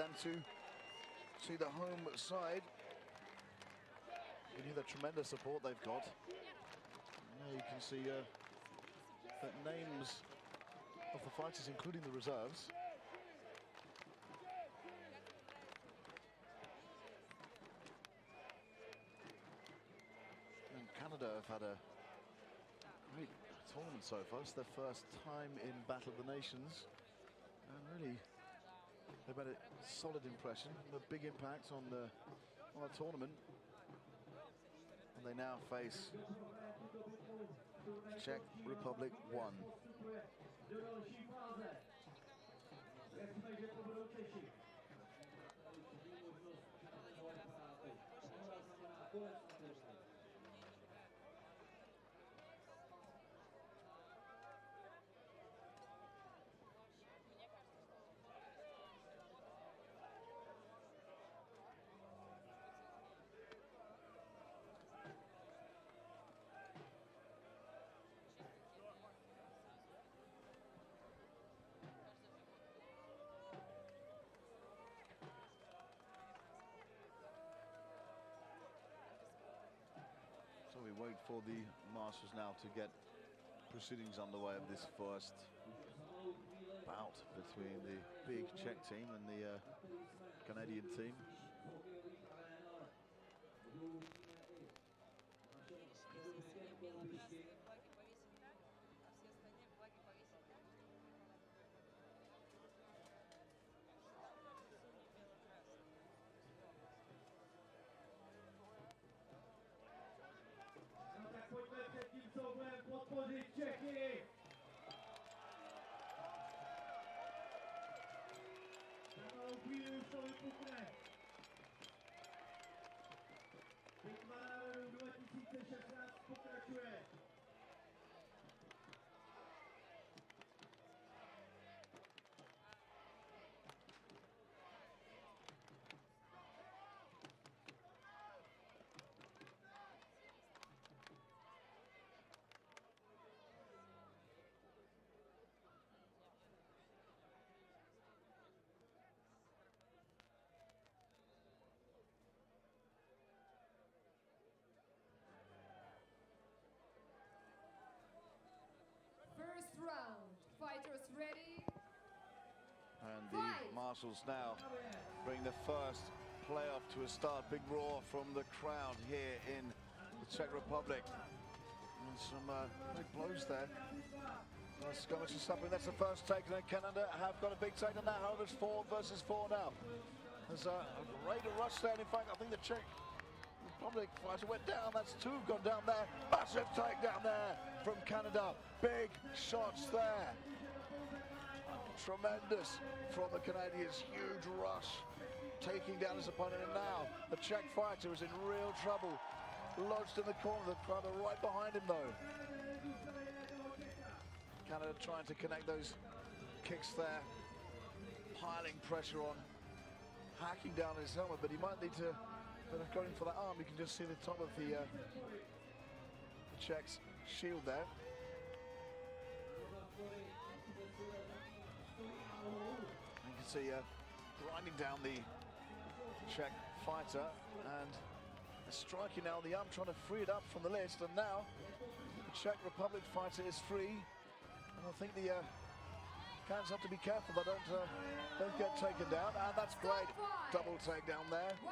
than to see the home side. You hear the tremendous support they've got. Now you can see uh, the names of the fighters, including the reserves. And Canada have had a great tournament so far. It's their first time in Battle of the Nations. And really, they've made a solid impression, a big impact on the, on the tournament. And they now face Czech Republic 1. So we wait for the Masters now to get proceedings underway of this first bout between the big Czech team and the uh, Canadian team. Milieu sur le couplet. Bigman, le doigt ici de Cheflas pour. And the Marshals now bring the first playoff to a start. Big roar from the crowd here in the Czech Republic. And some uh, big blows there. Nice skirmish is happening. That's the first take. And then Canada have got a big take on that. However, it's four versus four now. There's a, a great rush there. And in fact, I think the Czech Republic fighter went down. That's two gone down there. Massive take down there from Canada. Big shots there. Tremendous from the Canadians. Huge rush. Taking down his opponent. And now the Czech fighter is in real trouble. Lodged in the corner. The crowd are right behind him though. Canada trying to connect those kicks there. Piling pressure on. Hacking down his helmet. But he might need to but of going for that arm, you can just see the top of the, uh, the Czech's shield there. You can see uh, grinding down the Czech fighter and striking now the arm, trying to free it up from the list. And now the Czech Republic fighter is free. And I think the uh, Cans have to be careful they don't, uh, don't get taken down. And that's great. Double takedown there. 1-0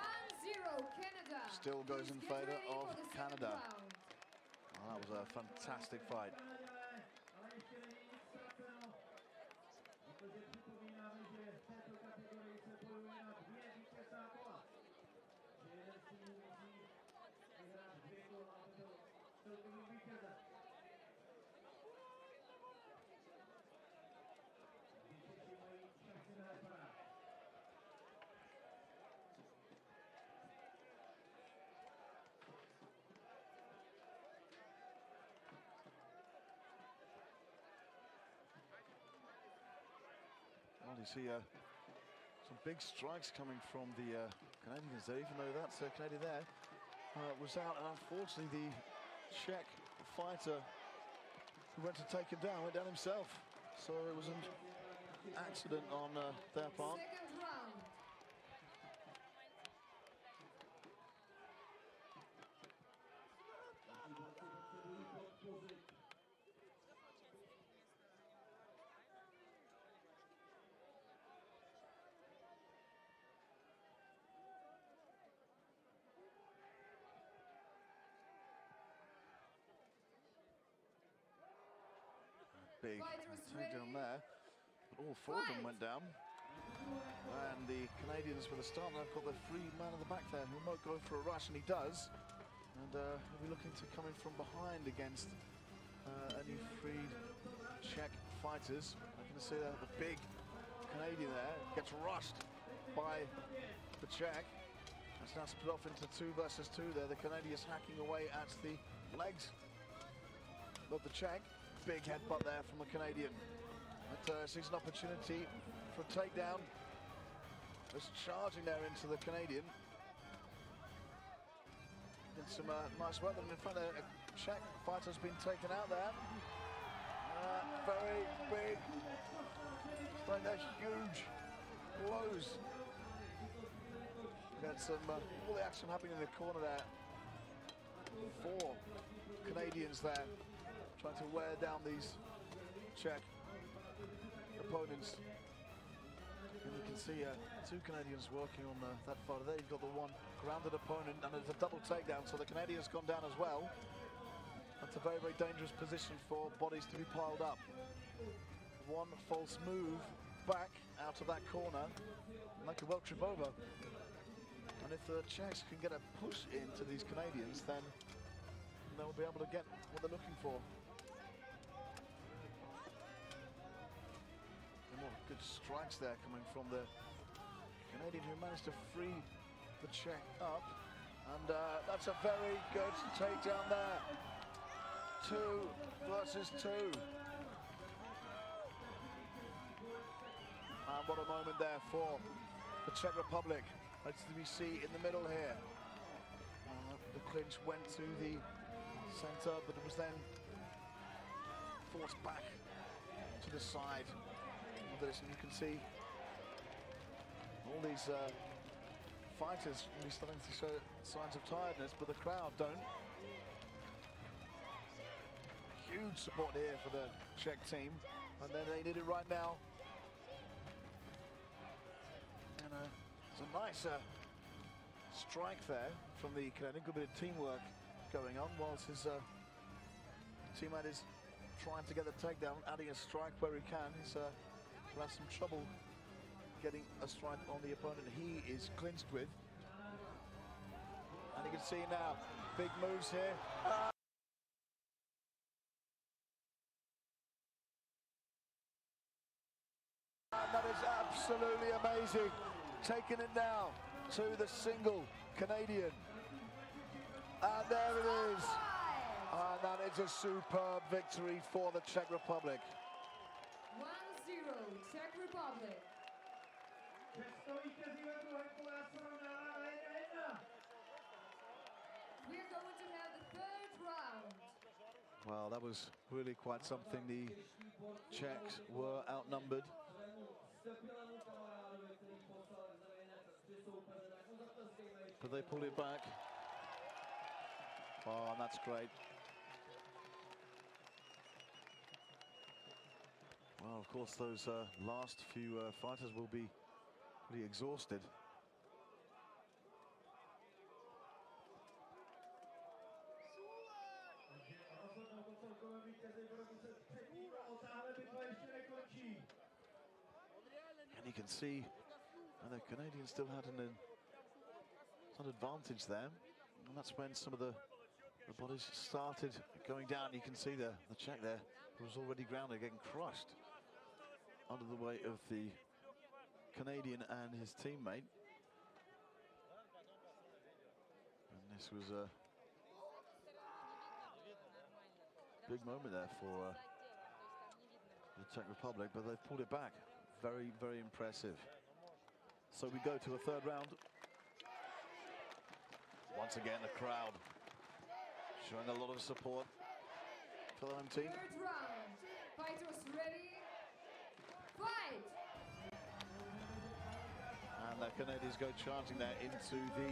Canada. Still goes in favor get ready for of Canada. Oh, that was a fantastic fight. See uh, some big strikes coming from the uh, Canadians there, even though that uh, Canadian there uh, was out. And unfortunately, the Czech fighter who went to take him down went down himself. So it was an accident on uh, their part. Big takedown ready. there. But all four of them went down. And the Canadians with a start, they've got the free man in the back there who might go for a rush, and he does. And uh, he'll be looking to come in from behind against uh, any freed Czech fighters. I can see that the big Canadian there gets rushed by the Czech. It's now split off into two versus two there. The Canadians hacking away at the legs of the Czech. Big headbutt there from the Canadian. But uh, sees an opportunity for a takedown. Just charging there into the Canadian. Did some uh, nice work, and in fact, a, a Czech fighter's been taken out there. Uh, very big, throwing those huge blows. Got some uh, all the action happening in the corner there. Four Canadians there to wear down these Czech opponents. And you can see uh, two Canadians working on uh, that far there. You've got the one grounded opponent, and it's a double takedown, so the Canadian's gone down as well. That's a very, very dangerous position for bodies to be piled up. One false move back out of that corner, and that could well trip over. And if the Czechs can get a push into these Canadians, then they'll be able to get what they're looking for. More good strikes there coming from the Canadian who managed to free the Czech up. And uh, that's a very good takedown there. Two versus two. And what a moment there for the Czech Republic. That's we see in the middle here. Uh, the clinch went to the centre, but it was then forced back to the side. This, and you can see all these uh, fighters really starting to show signs of tiredness, but the crowd don't. Huge support here for the Czech team, and then they need it right now. And uh, it's a nice uh, strike there from the Canadian. Good bit of teamwork going on whilst his uh, teammate is trying to get the takedown, adding a strike where he can. He's uh, will have some trouble getting a strike on the opponent he is clinched with. And you can see now, big moves here. Ah! That is absolutely amazing. Taking it now to the single Canadian. And there it is. And that is a superb victory for the Czech Republic. 1-0 Czech Republic. Česko vítězí ve druhém kole srovnává 1-1. We're going to have the third round. Well, that was really quite something. The Czechs were outnumbered. Svěpilému kamarádovi, který poslal za věnec tři soupeře, tak mu zatleskejme ještě. But they pulled it back. Oh, and that's great. Well, of course, those uh, last few uh, fighters will be pretty exhausted. And you can see and the Canadians still had an, an advantage there. And that's when some of the, the bodies started going down. You can see the, the Czech there who was already grounded, getting crushed under the weight of the Canadian and his teammate. And this was a big moment there for uh, the Czech Republic, but they've pulled it back. Very, very impressive. So we go to a third round. Once again, the crowd showing a lot of support for the home team. Canadians go charging there into the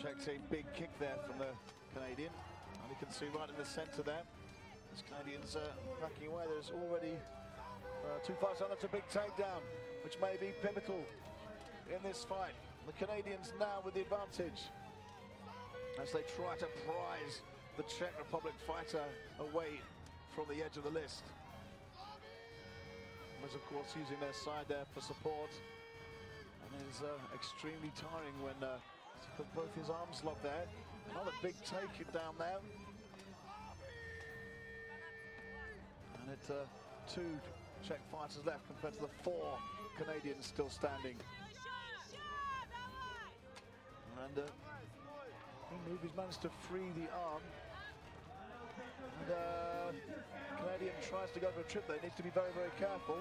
Czech team. Big kick there from the Canadian. And you can see right in the centre there, as Canadians uh, backing away, there's already uh, two fights on. That's a big takedown, which may be pivotal in this fight. The Canadians now with the advantage as they try to prize the Czech Republic fighter away from the edge of the list. Was of course using their side there for support. Is uh, extremely tiring when uh, both his arms locked there. Another big take down there. And it's uh, two Czech fighters left compared to the four Canadians still standing. And uh, he's managed to free the arm. And uh, Canadian tries to go for a trip there, needs to be very, very careful.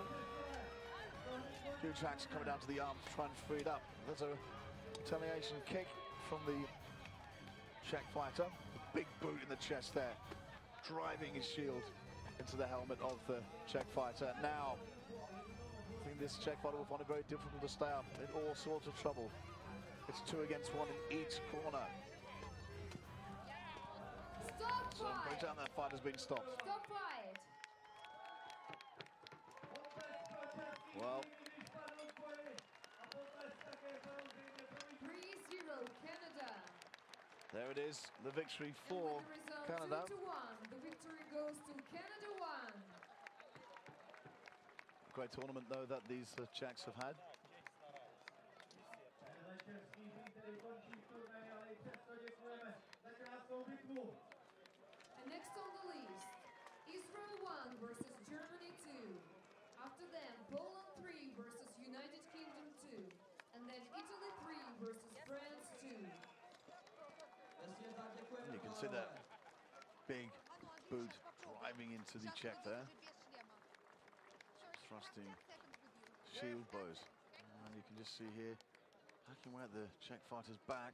Huge hacks coming down to the arm to try and free it up. There's a retaliation kick from the Czech fighter. Big boot in the chest there, driving his shield into the helmet of the Czech fighter. Now, I think this Czech fighter will find it very difficult to stay up in all sorts of trouble. It's two against one in each corner. Stop So fight. down that fight has been stopped. Stop fight. Well, 3-0 Canada. There it is, the victory for the result Canada. 2 to 1, the victory goes to Canada 1. Great tournament though that these uh, Czechs have had. See that big boot driving into the Czech there, thrusting shield blows. And you can just see here, hacking away at the Czech fighter's back.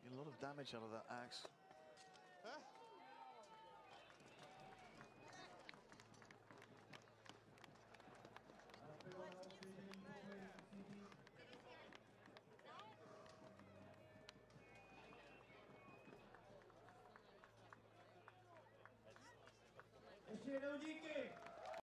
Get a lot of damage out of that axe. Ještě jednou díky.